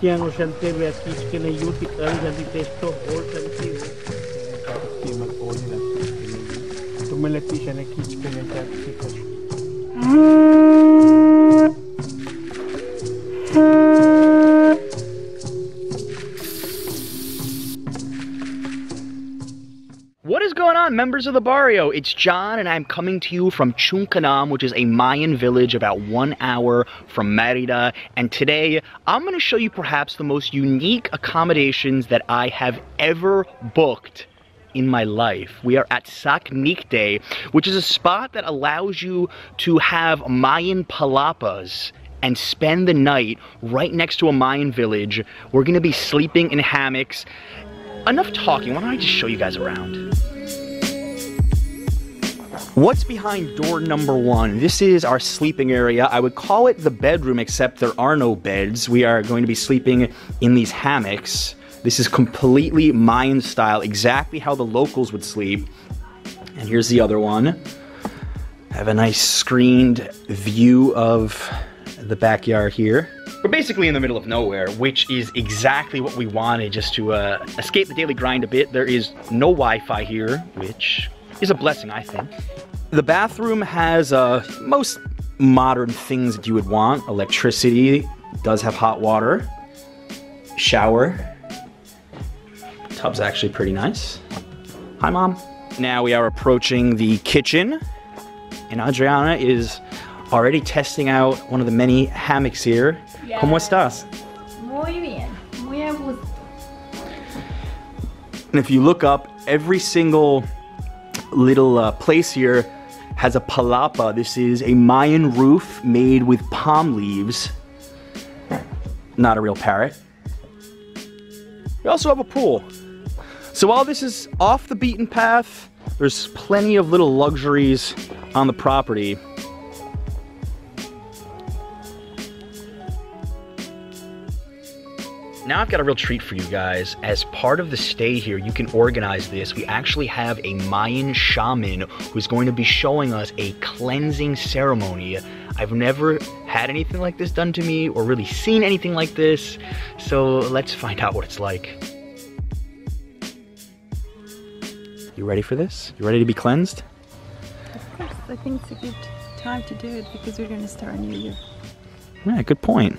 yang usante che le aiuti tramite di testo oltre di più. Tu me le dici ne chi che ne taxi. On, members of the barrio? It's John, and I'm coming to you from Chunkanan, which is a Mayan village about one hour from Merida. And today, I'm going to show you perhaps the most unique accommodations that I have ever booked in my life. We are at Sac Nicté, which is a spot that allows you to have Mayan palapas and spend the night right next to a Mayan village. We're gonna be sleeping in hammocks. Enough talking, why don't I just show you guys around? What's behind door number one? This is our sleeping area. I would call it the bedroom, except there are no beds. We are going to be sleeping in these hammocks. This is completely Mayan style, exactly how the locals would sleep. And here's the other one. I Have a nice screened view of the backyard here. We're basically in the middle of nowhere, which is exactly what we wanted just to uh, escape the daily grind a bit. There is no Wi-Fi here, which is a blessing, I think. The bathroom has uh, most modern things that you would want. Electricity, does have hot water, shower. Tub's actually pretty nice. Hi, Mom. Now we are approaching the kitchen, and Adriana is already testing out one of the many hammocks here. Yeah. ¿Cómo estás? Muy bien, muy a gusto. And if you look up, every single little uh, place here has a palapa. This is a Mayan roof made with palm leaves. Not a real parrot. We also have a pool. So while this is off the beaten path, there's plenty of little luxuries on the property. Now I've got a real treat for you guys. As part of the stay here, you can organize this. We actually have a Mayan shaman who's going to be showing us a cleansing ceremony. I've never had anything like this done to me or really seen anything like this. So let's find out what it's like. You ready for this? You ready to be cleansed? Of course, I think it's a good time to do it because we're gonna start a new year. Yeah, good point.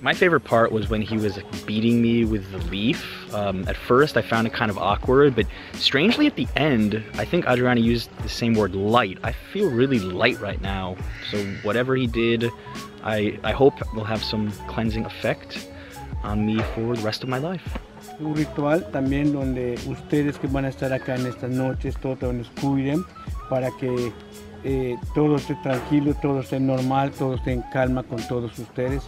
My favorite part was when he was beating me with the leaf. Um, at first, I found it kind of awkward, but strangely at the end, I think Adriana used the same word light. I feel really light right now. So whatever he did, I, I hope will have some cleansing effect on me for the rest of my life. un ritual también donde ustedes que van a estar acá en estas noches, todos nos cuiden para que eh, todo esté tranquilo, todo esté normal, todo esté en calma con todos ustedes.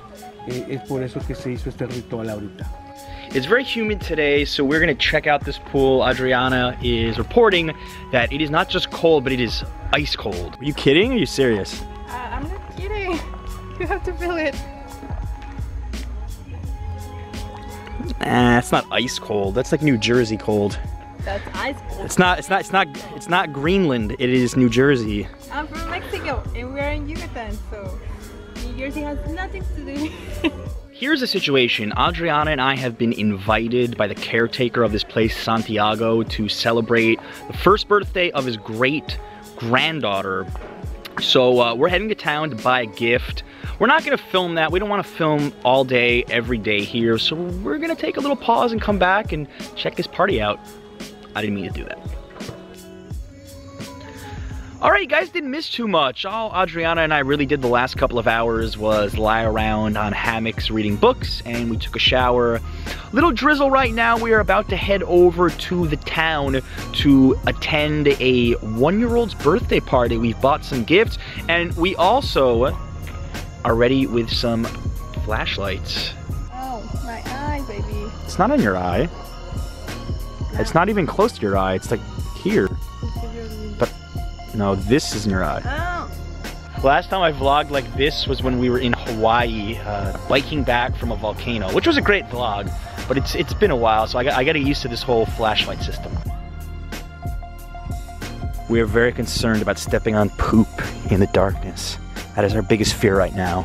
Eh, es por eso que se hizo este ritual ahorita. It's very humid today, so we're gonna check out this pool. Adriana is reporting that it is not just cold, but it is ice cold. Are you kidding? Are you serious? Uh, I'm not kidding. You have to feel it. Nah, it's not ice cold. That's like New Jersey cold. That's ice cold. It's not. It's not. It's not. It's not Greenland. It is New Jersey. I'm from Mexico and we're in Yucatan, so New Jersey has nothing to do. Here's the situation. Adriana and I have been invited by the caretaker of this place, Santiago, to celebrate the first birthday of his great granddaughter. So uh, we're heading to town to buy a gift. We're not gonna film that. We don't wanna film all day, every day here. So we're gonna take a little pause and come back and check this party out. I didn't mean to do that. All right, you guys didn't miss too much. All Adriana and I really did the last couple of hours was lie around on hammocks reading books and we took a shower. Little drizzle right now. We are about to head over to the town to attend a one-year-old's birthday party. We've bought some gifts and we also are ready with some flashlights. Oh, my eye, baby. It's not in your eye. It's not even close to your eye. It's like here. But no, this is in. Oh, Last time I vlogged like this was when we were in Hawaii, uh, biking back from a volcano, which was a great vlog, but it's it's been a while, so I got, I got used to this whole flashlight system. We are very concerned about stepping on poop in the darkness. That is our biggest fear right now.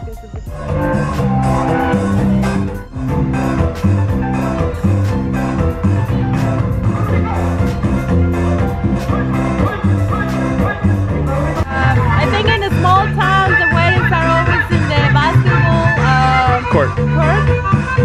Court. court,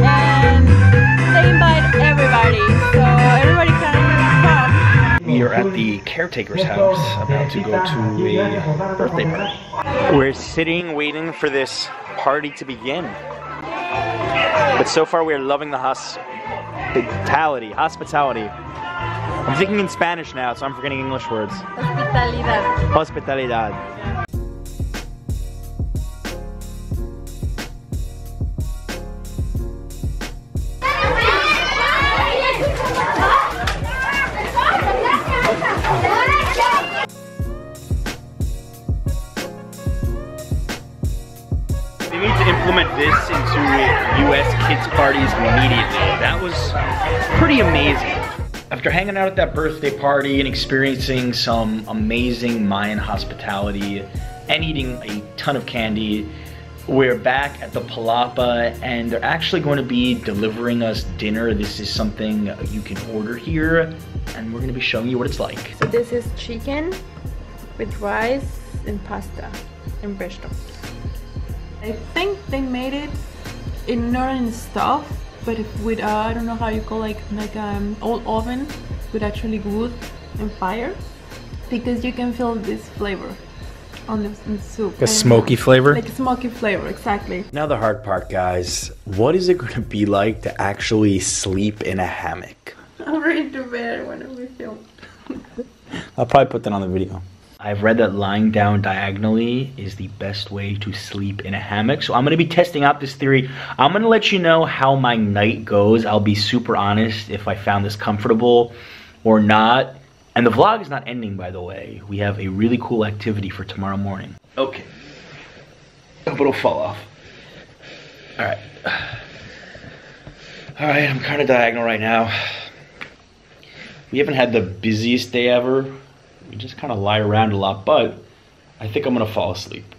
and they invite everybody, so everybody can come. We are at the caretaker's house, about to go to a birthday party. We're sitting waiting for this party to begin. But so far, we are loving the hospitality. Hospitality. I'm thinking in Spanish now, so I'm forgetting English words. Hospitalidad. Hospitalidad. Implement this into US kids parties immediately. That was pretty amazing. After hanging out at that birthday party and experiencing some amazing Mayan hospitality and eating a ton of candy, we're back at the Palapa and they're actually going to be delivering us dinner. This is something you can order here and we're going to be showing you what it's like. So this is chicken with rice and pasta and vegetables. I think they made it in northern stuff, but with uh, I don't know how you call like like um old oven with actually wood and fire, because you can feel this flavor on the, on the soup. And, flavor? Like a smoky flavor, exactly. Now the hard part, guys. What is it going to be like to actually sleep in a hammock? I'm ready to bed when we film. I'll probably put that on the video. I've read that lying down diagonally is the best way to sleep in a hammock. So I'm going to be testing out this theory. I'm going to let you know how my night goes. I'll be super honest if I found this comfortable or not. And the vlog is not ending, by the way. We have a really cool activity for tomorrow morning. Okay. I Hope it'll fall off. All right. All right, I'm kind of diagonal right now. We haven't had the busiest day ever. We just kind of lie around a lot, but I think I'm gonna fall asleep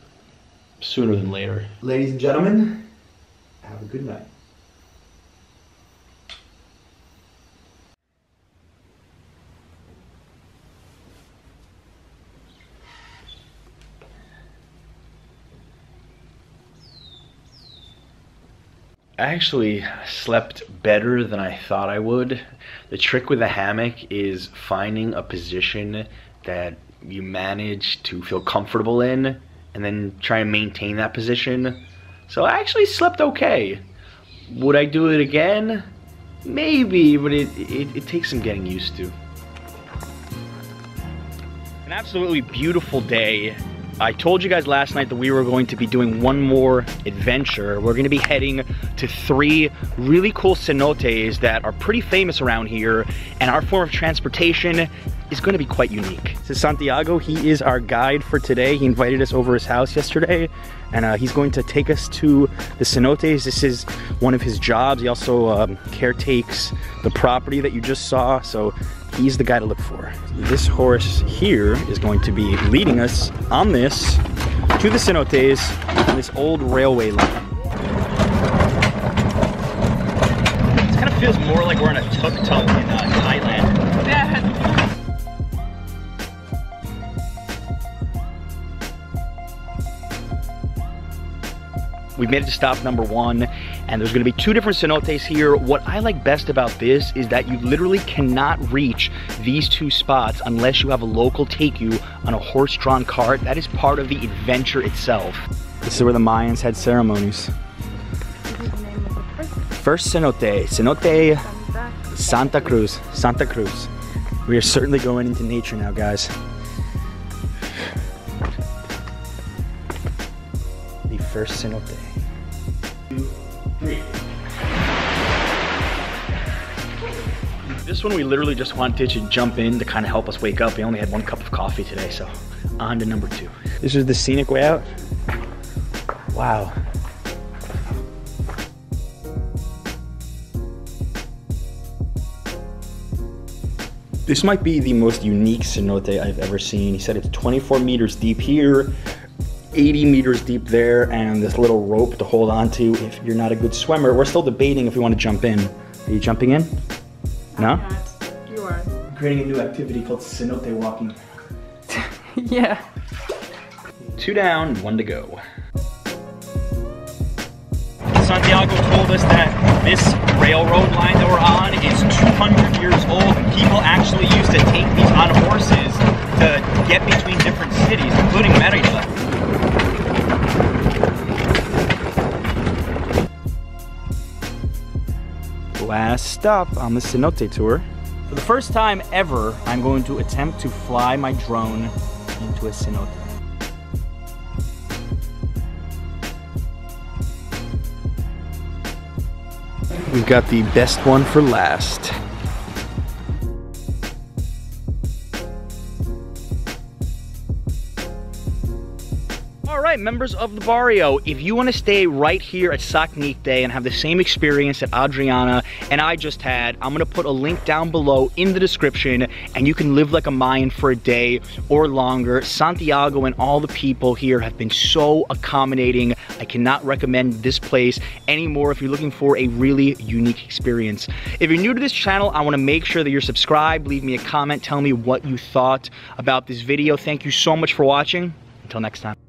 sooner than later. Ladies and gentlemen, have a good night. I actually slept better than I thought I would. The trick with a hammock is finding a position that you manage to feel comfortable in and then try and maintain that position. So I actually slept okay. Would I do it again? Maybe, but it, it, it takes some getting used to. An absolutely beautiful day I told you guys last night that we were going to be doing one more adventure. We're going to be heading to three really cool cenotes that are pretty famous around here, and our form of transportation is going to be quite unique. This is Santiago. He is our guide for today. He invited us over his house yesterday, and uh, he's going to take us to the cenotes. This is one of his jobs. He also um, caretakes the property that you just saw, so he's the guy to look for. This horse here is going to be leading us on this to the cenotes on this old railway line. It kind of feels more like we're on a tuk-tuk in uh, Thailand. We've made it to stop number one, and there's gonna be two different cenotes here. What I like best about this is that you literally cannot reach these two spots unless you have a local take you on a horse-drawn cart. That is part of the adventure itself. This is where the Mayans had ceremonies. First cenote, cenote Santa Cruz, Santa Cruz. We are certainly going into nature now, guys. The first cenote. This one we literally just wanted to jump in to kind of help us wake up. We only had one cup of coffee today, so on to number two. This is the scenic way out. Wow. This might be the most unique cenote I've ever seen. He said it's 24 meters deep here, 80 meters deep there, and this little rope to hold on to if you're not a good swimmer. We're still debating if we want to jump in. Are you jumping in? No? You are. Creating a new activity called cenote walking. yeah. Two down, one to go. Santiago told us that this railroad line that we're on is 200 years old. and People actually used to take these on horses to get between different cities, including Merida. Last stop on the cenote tour. For the first time ever, I'm going to attempt to fly my drone into a cenote. We've got the best one for last. Members of the barrio, if you want to stay right here at Sac Nicté and have the same experience that Adriana and I just had, I'm going to put a link down below in the description and you can live like a Mayan for a day or longer. Santiago and all the people here have been so accommodating. I cannot recommend this place anymore if you're looking for a really unique experience. If you're new to this channel, I want to make sure that you're subscribed. Leave me a comment. Tell me what you thought about this video. Thank you so much for watching. Until next time.